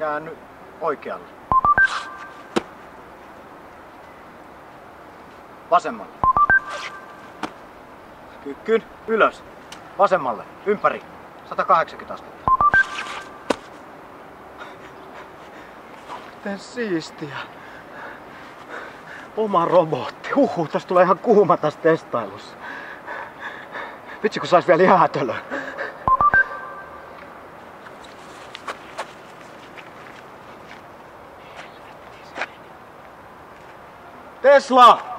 Käänny oikealle. Vasemmalle. Kyykkyyn. Ylös. Vasemmalle. Ympäri. 180 astetta. Miten siistiä. Oma robotti. Huhu, tästä tulee ihan kuuma tässä testailussa. Vitsi kun sais vielä jäätölö. Tesla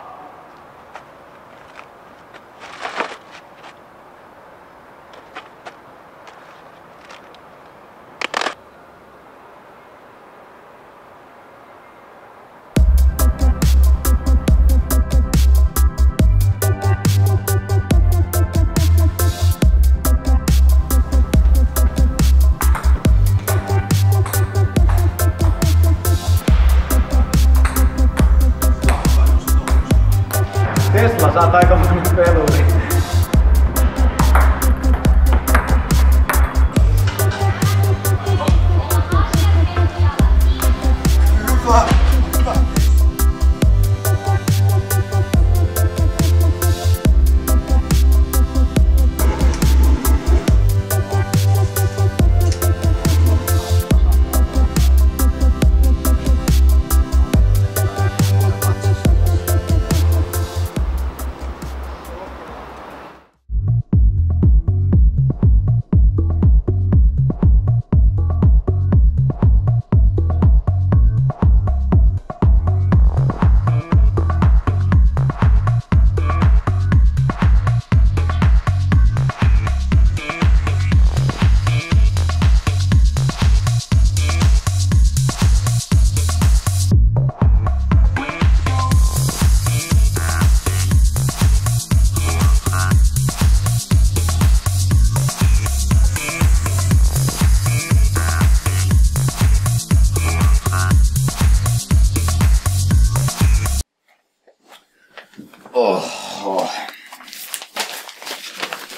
Oho.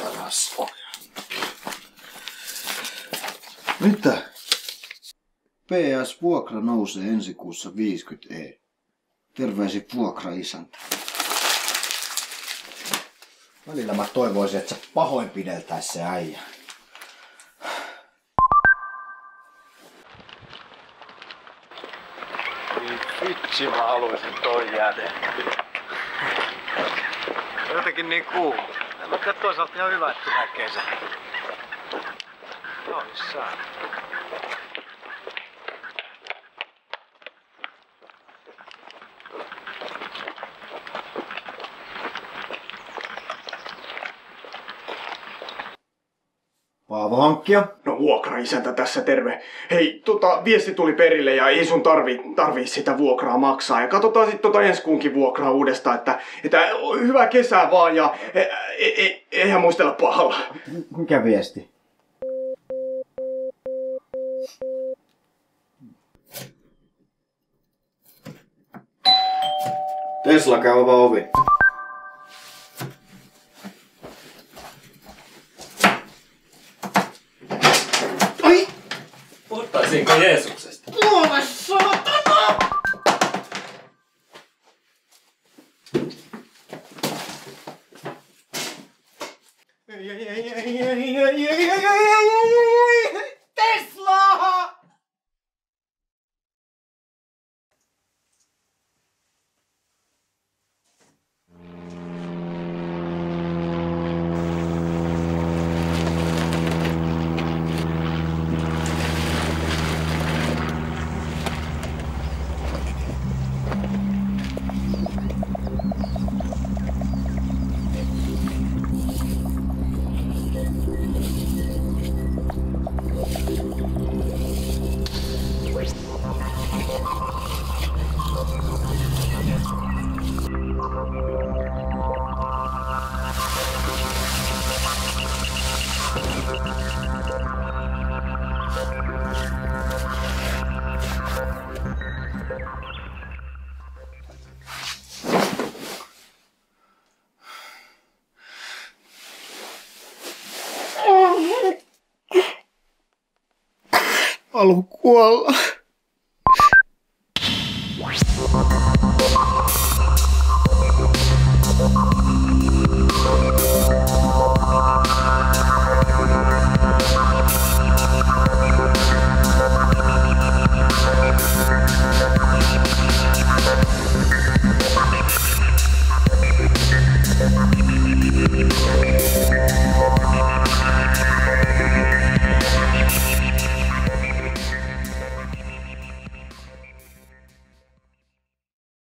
Paras Mitä? PS vuokra nousee ensi kuussa 50 e. Terveisin vuokraisäntä. Välillä mä toivoisin, että sä pahoinpideltäis se äijä. Vitsi mä haluaisin toi jäädä. Jotenkin niin kuuma. Mutta toisaalta ihan hyvä, että näkee sen. Noissaan. Paavo Hankkija. No vuokraisäntä tässä terve. Hei, tota, viesti tuli perille ja ei sun tarvi, tarvii sitä vuokraa maksaa. Ja katsotaan sitten tota ensi kuunkin vuokraa uudestaan, että, että hyvää kesää vaan ja e, e, e, eihän muistella pahalla. Mikä viesti? Tesla käy avaa ovi. Puhuttaisiinko Jeesuksesta? Tesla! Haluan kuolla.